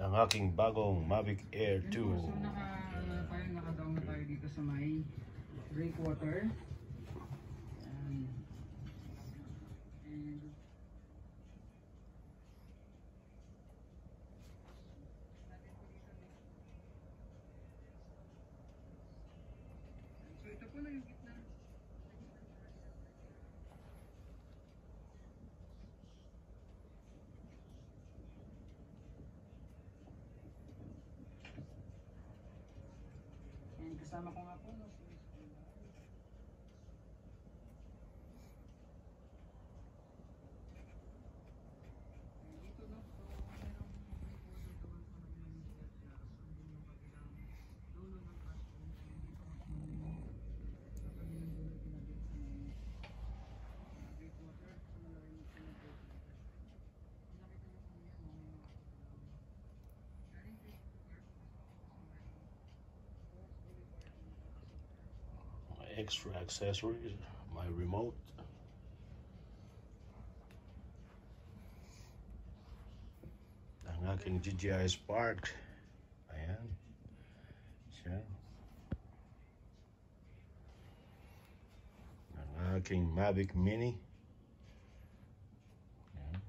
aking bagong Mavic Air 2. Yun po, so naka, tayo, naka-down na tayo dito sa may breakwater. And, So ito po na yung kasama ko nga po no, extra accessories, my remote. Ang aking DJI Spark. Ayan. Siya. Ang aking Mavic Mini. Ayan.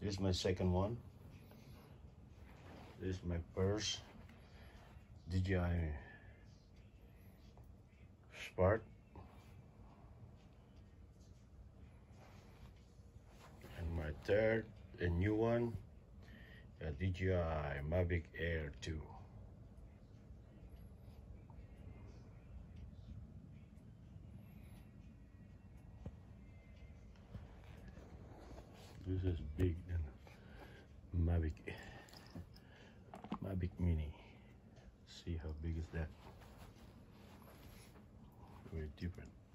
This is my second one. This is my purse. DJI Spark. And my third, a new one, a DJI Mavic Air 2. This is big than Mavic Mavic Mini. See how big is that? Very different.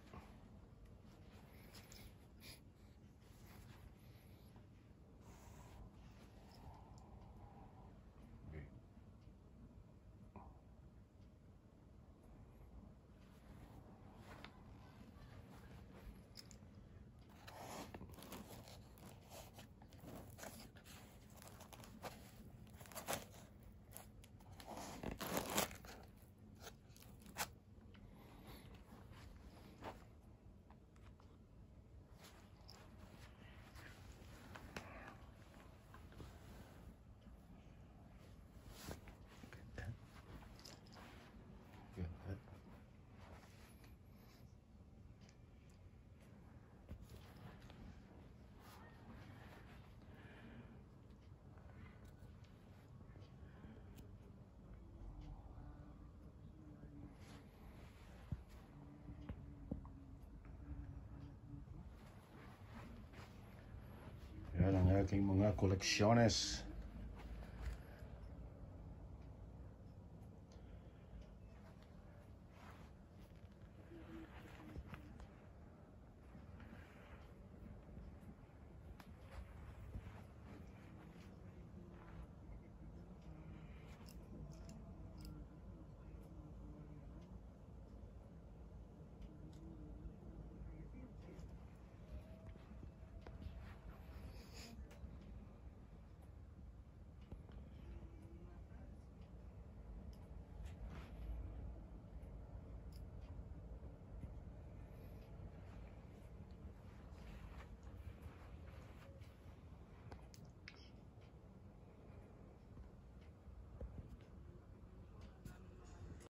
Aking mga koleksyones.